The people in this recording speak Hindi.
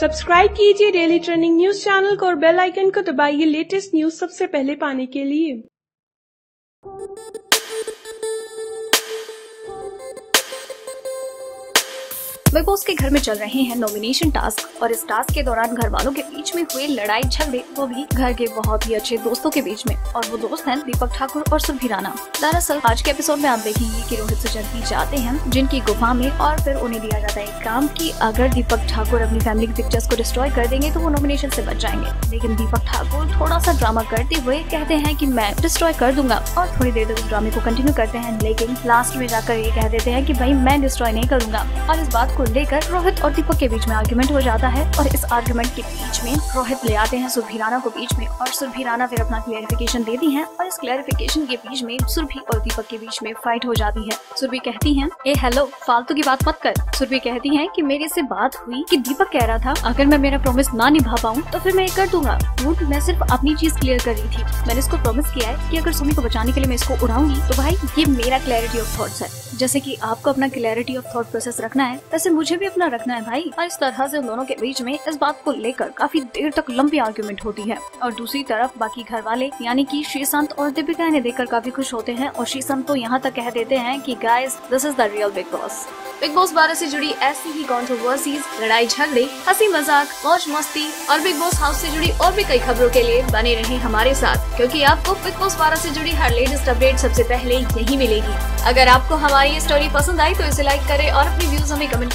सब्सक्राइब कीजिए डेली ट्रेंडिंग न्यूज़ चैनल को और बेल आइकन को दबाइए लेटेस्ट न्यूज़ सबसे पहले पाने के लिए। बिग बॉस के घर में चल रहे हैं नॉमिनेशन टास्क और इस टास्क के दौरान घर वालों के बीच में हुए लड़ाई झगड़े, वो भी घर के बहुत ही अच्छे दोस्तों के बीच में। और वो दोस्त हैं दीपक ठाकुर और सुरभि राणा। दरअसल, आज के एपिसोड में आप देखेंगे कि रोहित सुचंती जाते हैं जिनकी गुफा में और फिर उन्हें दिया जाता है काम की अगर दीपक ठाकुर अपनी फैमिली की पिक्चर्स को डिस्ट्रॉय कर देंगे तो वो नॉमिनेशन से बच जाएँगे। लेकिन दीपक ठाकुर थोड़ा सा ड्रामा करते हुए कहते हैं की मैं डिस्ट्रॉय कर दूँगा और थोड़ी देर तक ड्रामे को कंटिन्यू करते हैं। लेकिन लास्ट में जाकर ये कह देते हैं की भाई, मैं डिस्ट्रॉय नहीं करूँगा। और इस बात को लेकर रोहित और दीपक के बीच में आर्ग्यूमेंट हो जाता है और इस आर्ग्यूमेंट के बीच में रोहित ले आते हैं सुरभि राणा को बीच में और सुरभि राणा फिर अपना क्लेरिफिकेशन देती हैं और इस क्लेरिफिकेशन के बीच में सुरभि और दीपक के बीच में फाइट हो जाती है। सुरभि कहती है, ए हेलो फालतू की बात मत कर। सुरभि कहती है की मेरे से बात हुई की दीपक कह रहा था, अगर मैं मेरा प्रोमिस ना निभा पाऊँ तो फिर मैं कर दूँगा। रूट मैं सिर्फ़ अपनी चीज़ क्लियर कर रही थी। मैंने इसको प्रॉमिस किया है कि अगर सुमी को बचाने के लिए मैं इसको उड़ाऊँगी तो भाई ये मेरा क्लैरिटी ऑफ़ थॉट्स है। जैसे कि आपको अपना क्लैरिटी ऑफ़ थॉट प्रोसेस रखना है वैसे मुझे भी अपना रखना है भाई। और इस तरह से दोनों के बीच में इस बात को लेकर काफ़ी देर तक लंबी आर्ग्यूमेंट होती है। और दूसरी तरफ़ बाकी घर वाले यानी कि श्रीसंत और दीपिका इन्हें देखकर काफ़ी खुश होते हैं और श्रीसंत तो यहाँ तक कह देते हैं कि guys this is the real Bigg Boss Bigg Boss बारह से जुड़ी ऐसी ही कॉन्ट्रोवर्सीज लड़ाई झगड़े, हँसी मज़ाक, मौज मस्ती और बिग बॉस हाउस से जुड़ी और भी कई खबरों के लिए बने रहे हमारे साथ, क्योंकि आपको बिग बॉस बारह से जुड़ी हर लेटेस्ट अपडेट सबसे पहले यही मिलेगी। अगर आपको हमारी ये स्टोरी पसंद आई तो इसे लाइक करें और अपने व्यूज़ हमें कमेंट